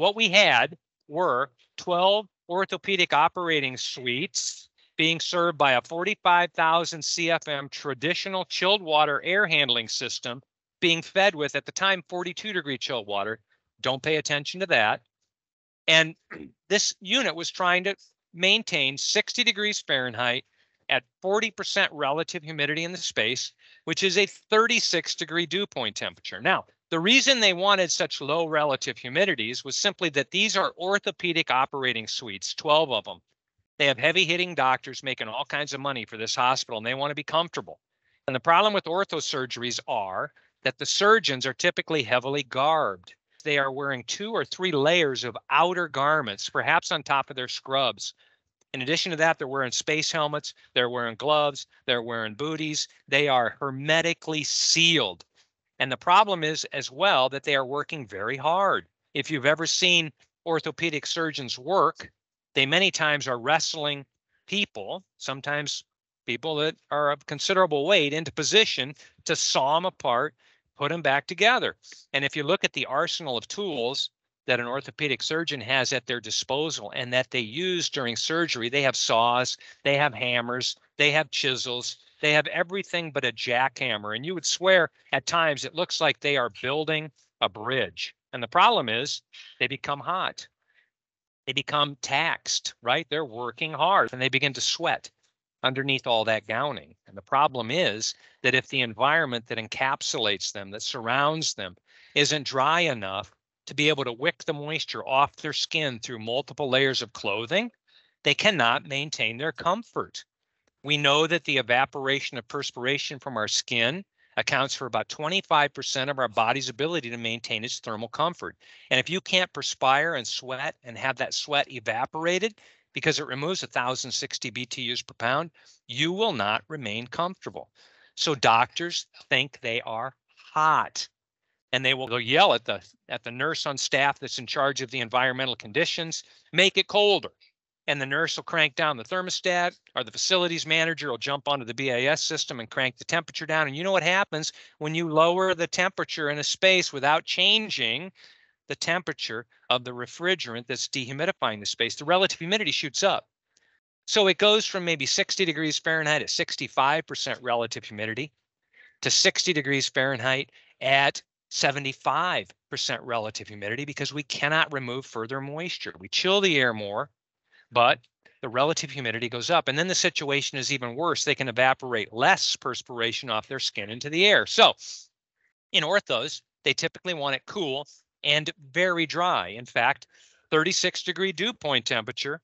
what we had were 12 orthopedic operating suites being served by a 45,000 CFM traditional chilled water air handling system being fed with at the time 42 degree chilled water. Don't pay attention to that. And this unit was trying to maintain 60 degrees Fahrenheit at 40% relative humidity in the space, which is a 36 degree dew point temperature. Now, the reason they wanted such low relative humidities was simply that these are orthopedic operating suites, 12 of them. They have heavy hitting doctors making all kinds of money for this hospital and they want to be comfortable. And the problem with ortho surgeries are that the surgeons are typically heavily garbed. They are wearing two or three layers of outer garments, perhaps on top of their scrubs. In addition to that, they're wearing space helmets, they're wearing gloves, they're wearing booties. They are hermetically sealed. And the problem is as well that they are working very hard. If you've ever seen orthopedic surgeons work, they many times are wrestling people, sometimes people that are of considerable weight, into position to saw them apart, put them back together. And if you look at the arsenal of tools that an orthopedic surgeon has at their disposal and that they use during surgery, they have saws, they have hammers, they have chisels, they have everything but a jackhammer. And you would swear at times it looks like they are building a bridge. And the problem is they become hot. They become taxed, right? They're working hard and they begin to sweat underneath all that gowning. And the problem is that if the environment that encapsulates them, that surrounds them, isn't dry enough to be able to wick the moisture off their skin through multiple layers of clothing, they cannot maintain their comfort. We know that the evaporation of perspiration from our skin accounts for about 25% of our body's ability to maintain its thermal comfort. And if you can't perspire and sweat and have that sweat evaporated because it removes 1060 BTUs per pound, you will not remain comfortable. So doctors think they are hot and they will yell at the at the nurse on staff that's in charge of the environmental conditions, make it colder and the nurse will crank down the thermostat or the facilities manager will jump onto the BAS system and crank the temperature down. And you know what happens when you lower the temperature in a space without changing the temperature of the refrigerant that's dehumidifying the space? The relative humidity shoots up. So it goes from maybe 60 degrees Fahrenheit at 65% relative humidity to 60 degrees Fahrenheit at 75% relative humidity because we cannot remove further moisture. We chill the air more but the relative humidity goes up. And then the situation is even worse. They can evaporate less perspiration off their skin into the air. So in orthos, they typically want it cool and very dry. In fact, 36 degree dew point temperature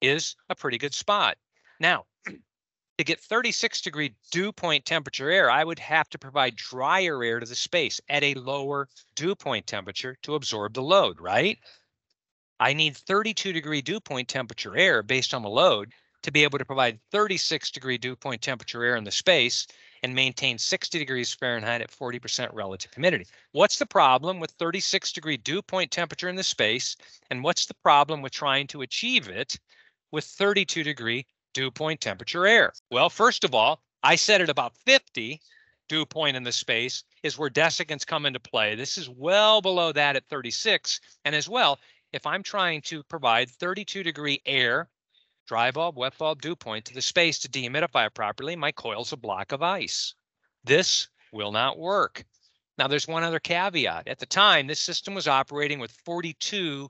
is a pretty good spot. Now, to get 36 degree dew point temperature air, I would have to provide drier air to the space at a lower dew point temperature to absorb the load, right? I need 32 degree dew point temperature air based on the load to be able to provide 36 degree dew point temperature air in the space and maintain 60 degrees Fahrenheit at 40% relative humidity. What's the problem with 36 degree dew point temperature in the space? And what's the problem with trying to achieve it with 32 degree dew point temperature air? Well, first of all, I said at about 50 dew point in the space is where desiccants come into play. This is well below that at 36. And as well, if I'm trying to provide 32 degree air, dry bulb, wet bulb, dew point to the space to dehumidify it properly, my coil's a block of ice. This will not work. Now there's one other caveat. At the time, this system was operating with 42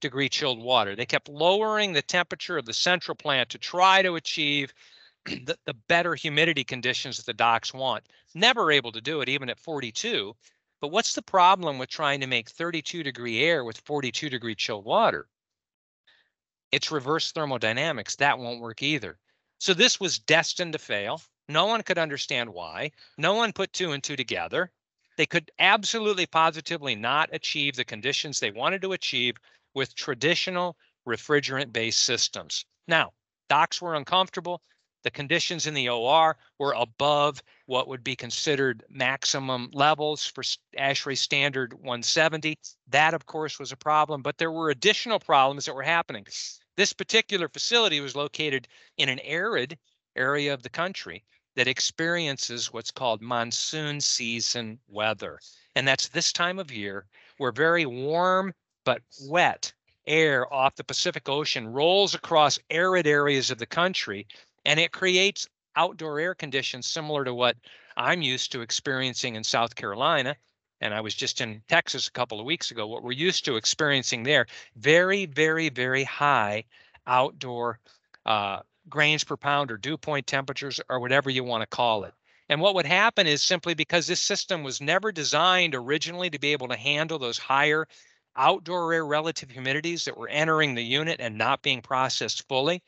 degree chilled water. They kept lowering the temperature of the central plant to try to achieve the, the better humidity conditions that the docs want. Never able to do it even at 42 but what's the problem with trying to make 32 degree air with 42 degree chilled water? It's reverse thermodynamics. That won't work either. So this was destined to fail. No one could understand why. No one put two and two together. They could absolutely positively not achieve the conditions they wanted to achieve with traditional refrigerant based systems. Now, docs were uncomfortable. The conditions in the OR were above what would be considered maximum levels for ASHRAE standard 170. That, of course, was a problem, but there were additional problems that were happening. This particular facility was located in an arid area of the country that experiences what's called monsoon season weather. And that's this time of year where very warm but wet air off the Pacific Ocean rolls across arid areas of the country and it creates outdoor air conditions similar to what I'm used to experiencing in South Carolina. And I was just in Texas a couple of weeks ago. What we're used to experiencing there, very, very, very high outdoor uh, grains per pound or dew point temperatures or whatever you want to call it. And what would happen is simply because this system was never designed originally to be able to handle those higher outdoor air relative humidities that were entering the unit and not being processed fully,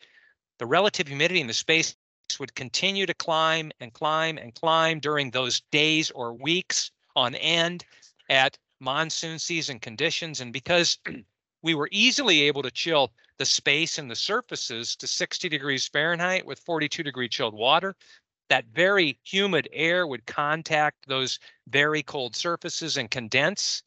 the relative humidity in the space would continue to climb and climb and climb during those days or weeks on end at monsoon season conditions. And because we were easily able to chill the space and the surfaces to 60 degrees Fahrenheit with 42 degree chilled water, that very humid air would contact those very cold surfaces and condense.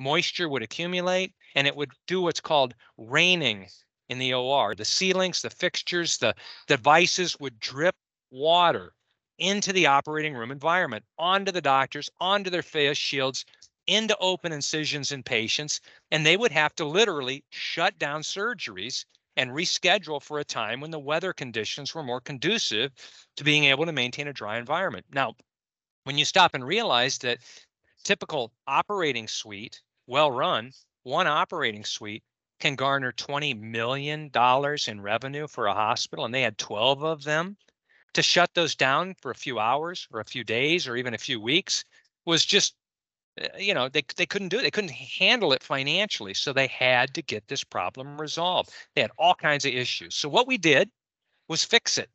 Moisture would accumulate and it would do what's called raining in the OR. The ceilings, the fixtures, the devices would drip water into the operating room environment, onto the doctors, onto their face shields, into open incisions in patients, and they would have to literally shut down surgeries and reschedule for a time when the weather conditions were more conducive to being able to maintain a dry environment. Now, when you stop and realize that typical operating suite, well run, one operating suite can garner $20 million in revenue for a hospital, and they had 12 of them, to shut those down for a few hours or a few days or even a few weeks was just uh, you know they, they couldn't do it. They couldn't handle it financially so they had to get this problem resolved. They had all kinds of issues. So what we did was fix it.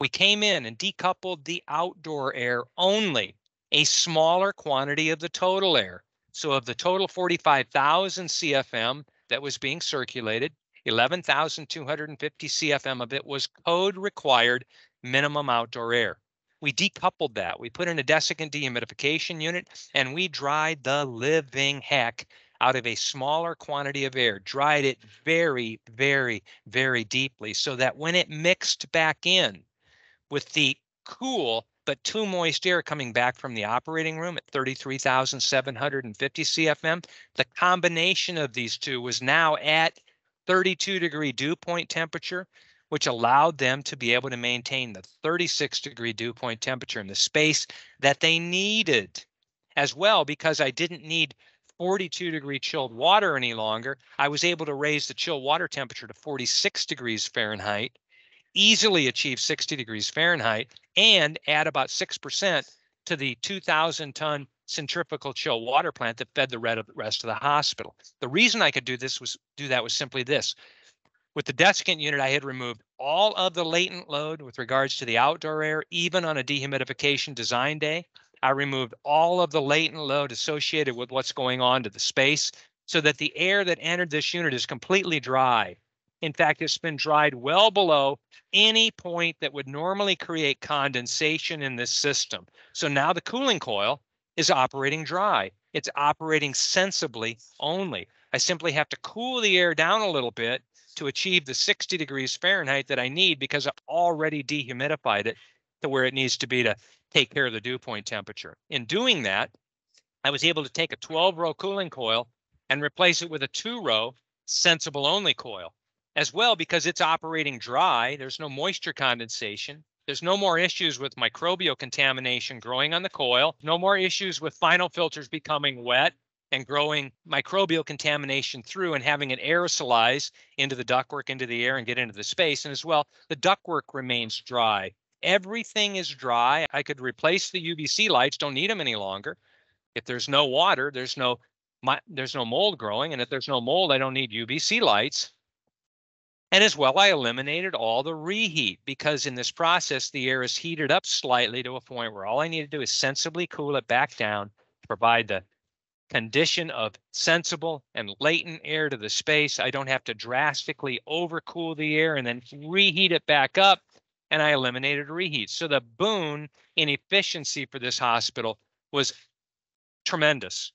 We came in and decoupled the outdoor air only a smaller quantity of the total air. So of the total 45,000 cfm that was being circulated 11,250 cfm of it was code required minimum outdoor air. We decoupled that. We put in a desiccant dehumidification unit and we dried the living heck out of a smaller quantity of air, dried it very, very, very deeply so that when it mixed back in with the cool but too moist air coming back from the operating room at 33,750 CFM, the combination of these two was now at 32 degree dew point temperature which allowed them to be able to maintain the 36 degree dew point temperature in the space that they needed as well because I didn't need 42 degree chilled water any longer. I was able to raise the chill water temperature to 46 degrees Fahrenheit, easily achieve 60 degrees Fahrenheit, and add about 6% to the 2,000 ton centrifugal chill water plant that fed the rest of the hospital. The reason I could do this was do that was simply this. With the desiccant unit, I had removed all of the latent load with regards to the outdoor air, even on a dehumidification design day. I removed all of the latent load associated with what's going on to the space so that the air that entered this unit is completely dry. In fact, it's been dried well below any point that would normally create condensation in this system. So now the cooling coil is operating dry. It's operating sensibly only. I simply have to cool the air down a little bit to achieve the 60 degrees Fahrenheit that I need because I've already dehumidified it to where it needs to be to take care of the dew point temperature. In doing that, I was able to take a 12 row cooling coil and replace it with a two row sensible only coil as well because it's operating dry. There's no moisture condensation. There's no more issues with microbial contamination growing on the coil, no more issues with final filters becoming wet and growing microbial contamination through and having it aerosolize into the ductwork, into the air, and get into the space. And as well, the ductwork remains dry. Everything is dry. I could replace the UVC lights, don't need them any longer. If there's no water, there's no my, there's no mold growing, and if there's no mold, I don't need UVC lights. And as well, I eliminated all the reheat because in this process, the air is heated up slightly to a point where all I need to do is sensibly cool it back down to provide the condition of sensible and latent air to the space. I don't have to drastically overcool the air and then reheat it back up. And I eliminated reheat. So the boon in efficiency for this hospital was tremendous.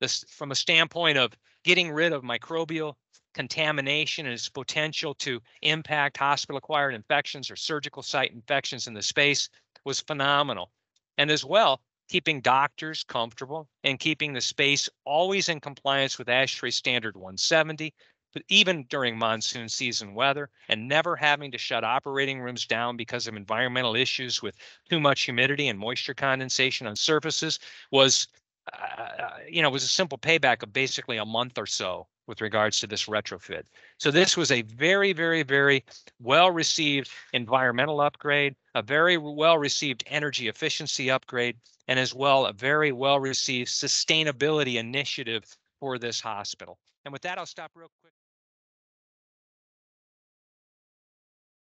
This from a standpoint of getting rid of microbial contamination and its potential to impact hospital acquired infections or surgical site infections in the space was phenomenal. And as well, keeping doctors comfortable and keeping the space always in compliance with ASHRAE standard 170, but even during monsoon season weather and never having to shut operating rooms down because of environmental issues with too much humidity and moisture condensation on surfaces was uh, you know, was a simple payback of basically a month or so with regards to this retrofit. So this was a very, very, very well received environmental upgrade, a very well received energy efficiency upgrade, and as well a very well received sustainability initiative for this hospital. And with that, I'll stop real quick.